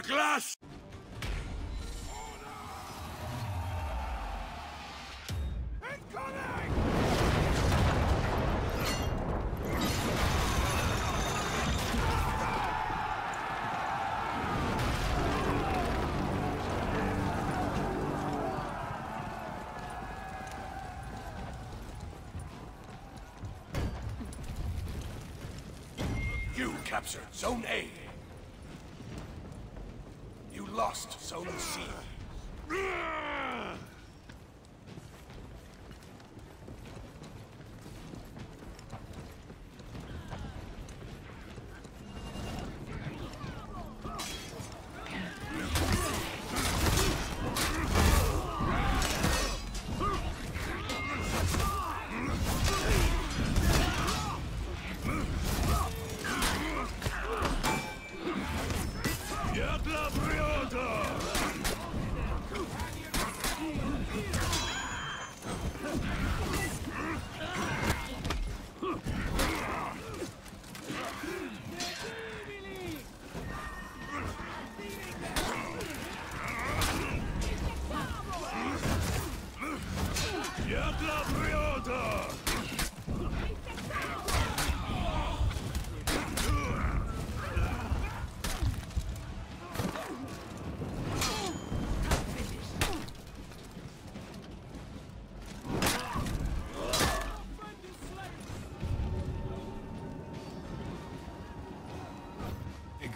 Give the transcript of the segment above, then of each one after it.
a glass! You captured Zone A. Lost Zone C. Ignorscie.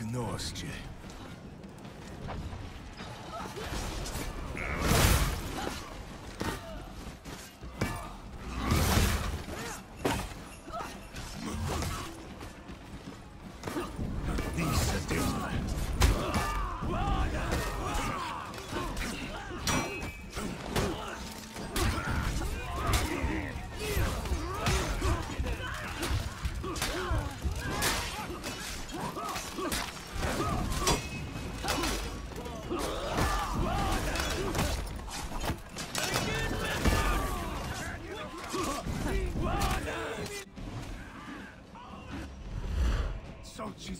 gnoście.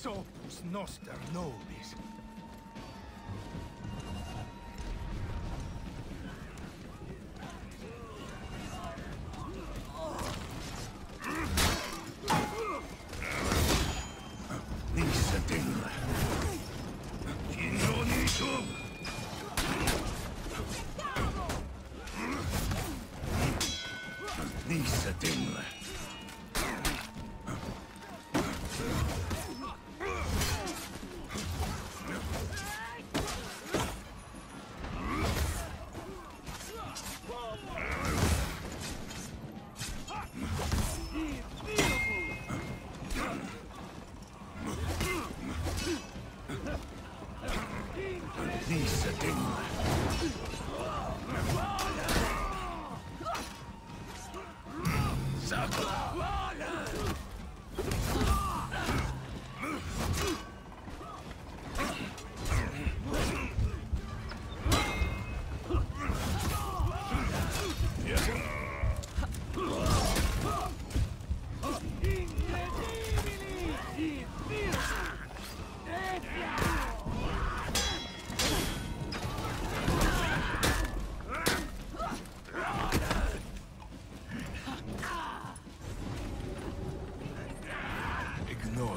Opus noster nobis. Visa dimma.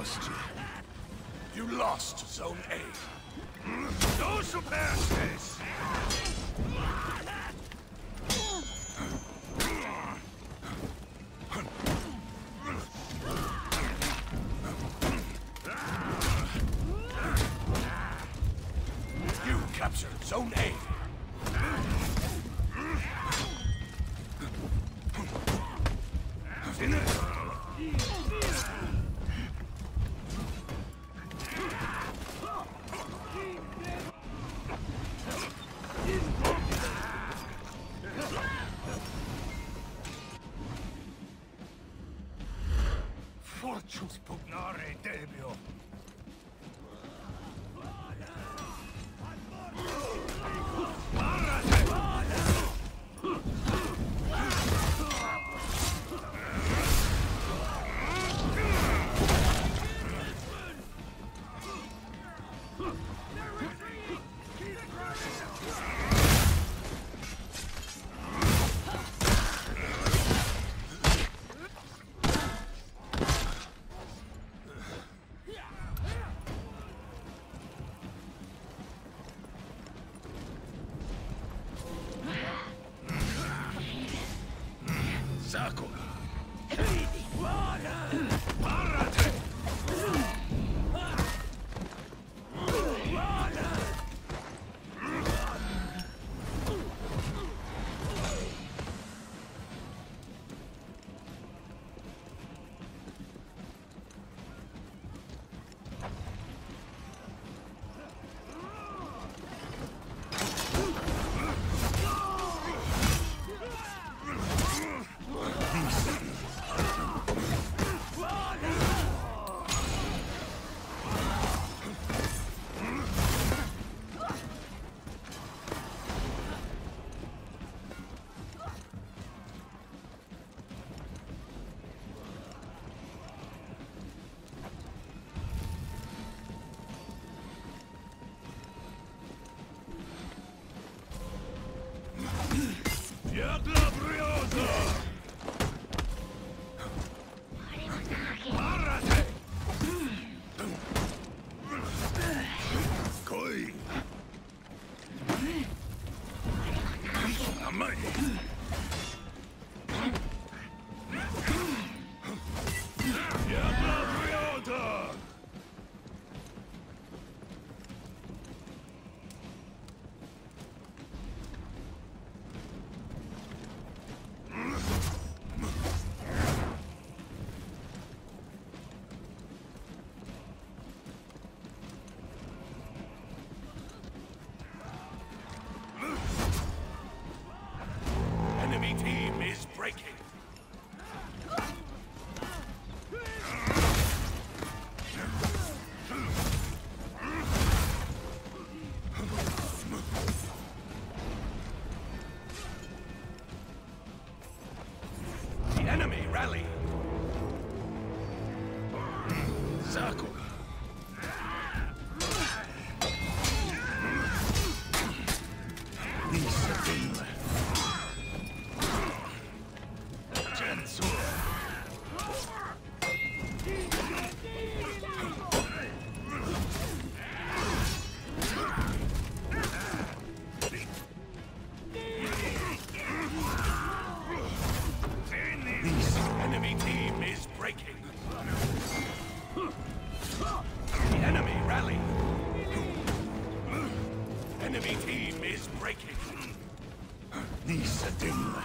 Ignorscie. You lost Zone A. No surpasses! You captured Zone A. breaking. The enemy rally. Enemy team is breaking. Visa Finland.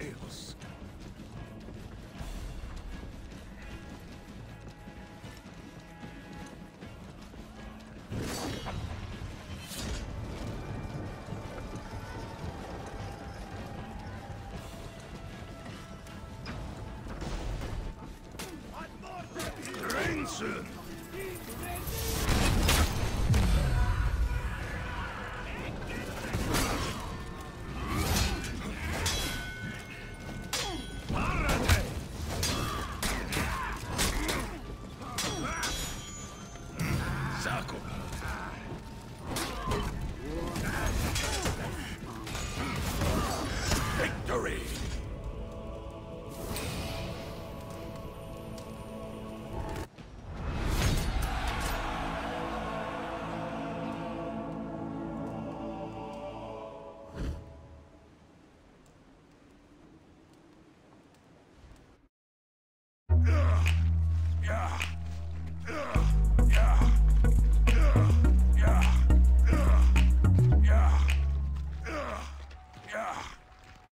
Eos. Rensen! saco!